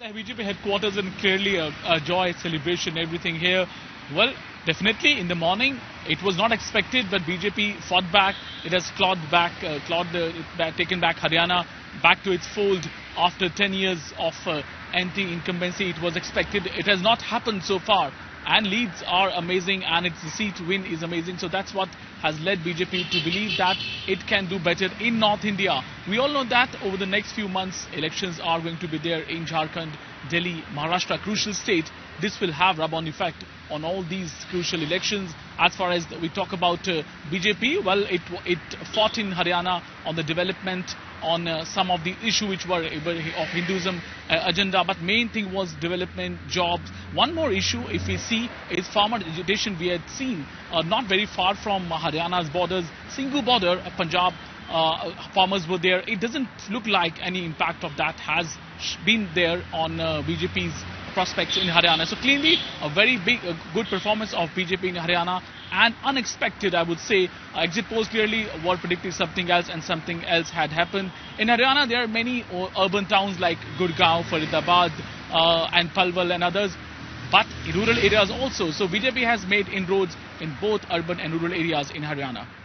The BJP headquarters and clearly a, a joy, celebration, everything here. Well, definitely in the morning it was not expected, but BJP fought back. It has clawed back, uh, clawed uh, back, taken back Haryana back to its fold after 10 years of uh, anti-incumbency. It was expected. It has not happened so far. And leads are amazing, and its seat win is amazing. So that's what has led BJP to believe that it can do better in North India. We all know that over the next few months, elections are going to be there in Jharkhand, Delhi, Maharashtra, crucial state. This will have rub-on effect on all these crucial elections. As far as we talk about uh, BJP, well, it it fought in Haryana on the development, on uh, some of the issue which were of Hinduism uh, agenda, but main thing was development, jobs. One more issue, if we see, is farmer agitation. We had seen uh, not very far from Haryana's borders, Singhu border, uh, Punjab. Uh, farmers were there. It doesn't look like any impact of that has been there on BJP's prospects in Haryana. So clearly a very big, a good performance of BJP in Haryana and unexpected, I would say. Uh, exit polls clearly were predicting something else and something else had happened. In Haryana, there are many urban towns like Gurgaon, Faridabad uh, and Palwal and others but rural areas also. So BJP has made inroads in both urban and rural areas in Haryana.